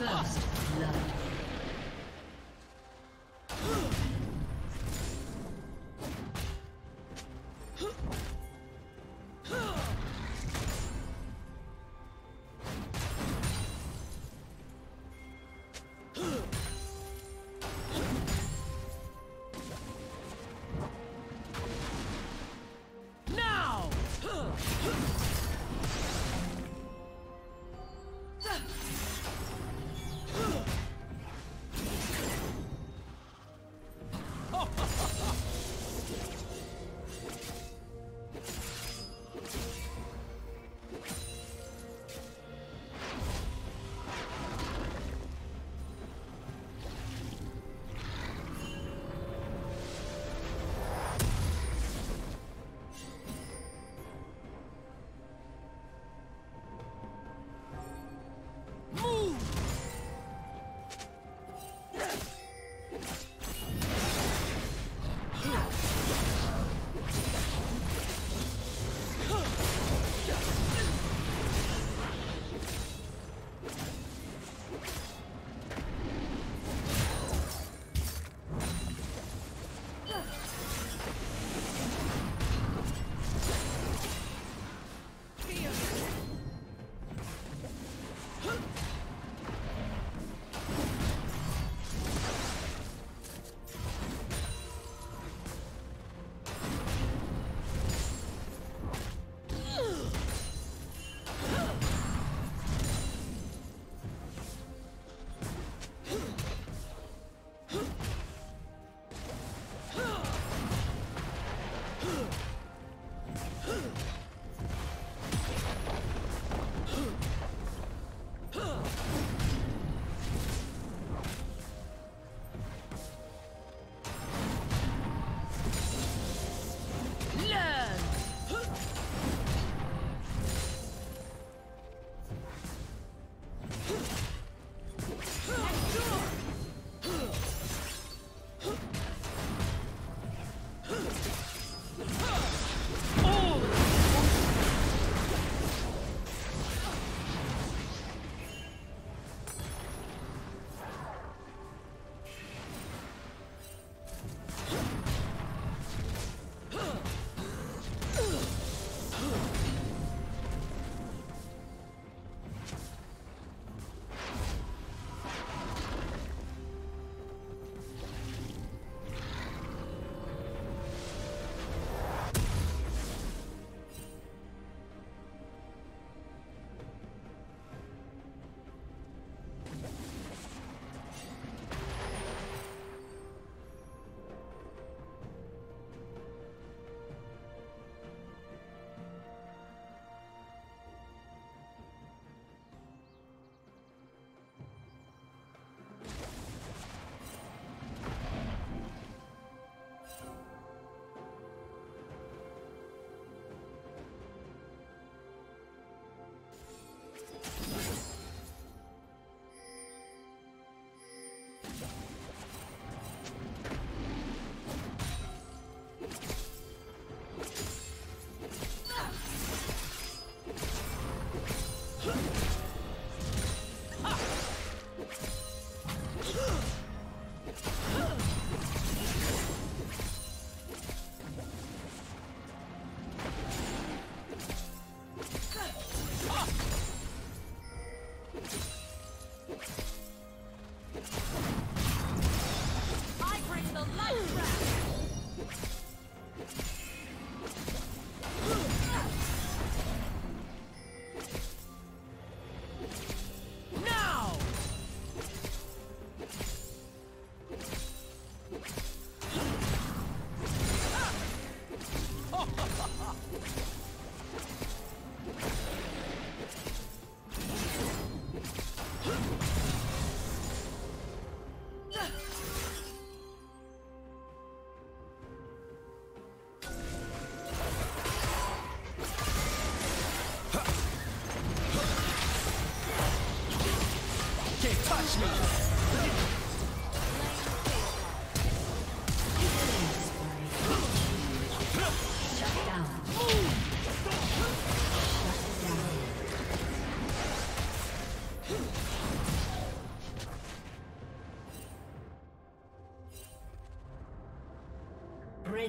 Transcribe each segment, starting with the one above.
First blood.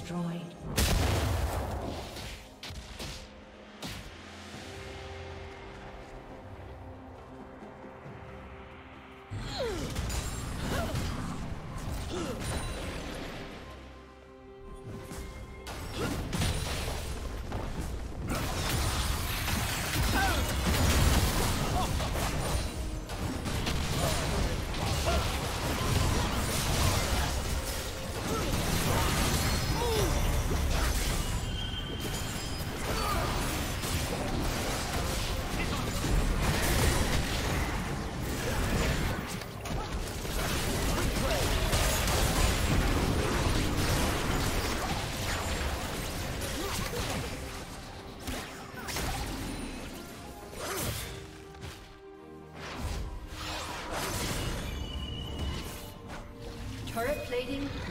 Destroyed.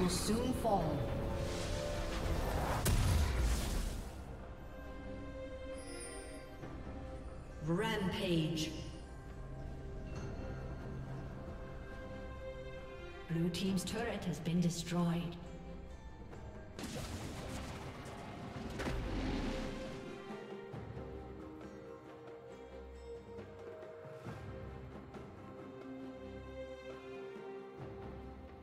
Will soon fall. Rampage. Blue Team's turret has been destroyed.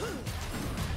Blue team's turret has been destroyed. Godlike.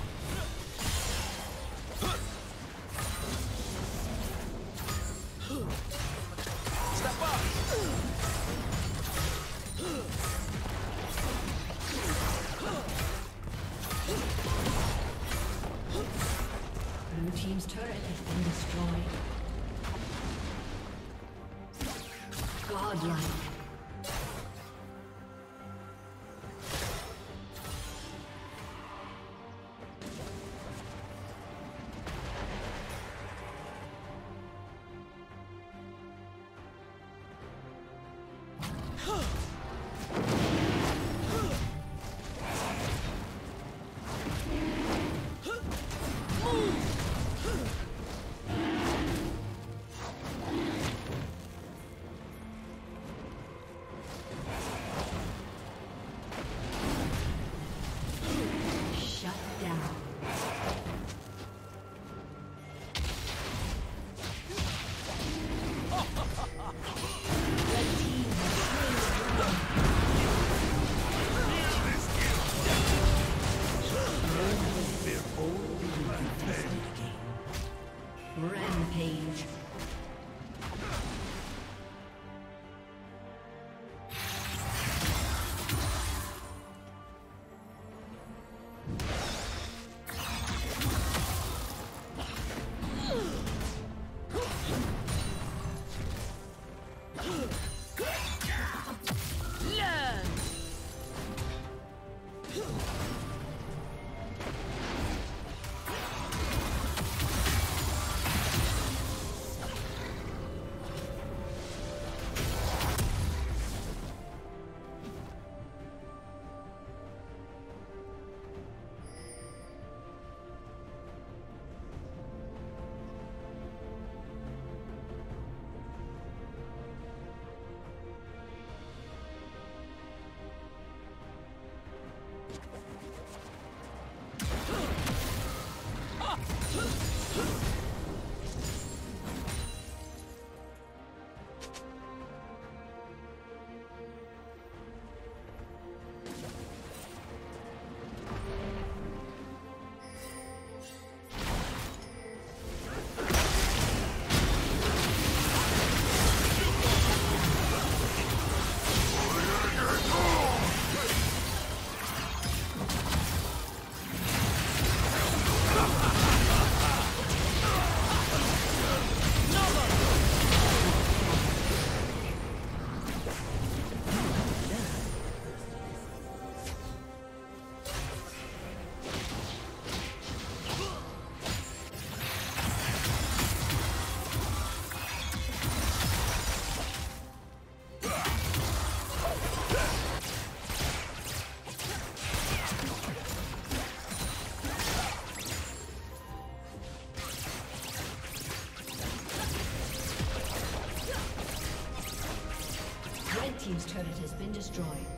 Has been destroyed.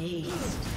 Aced.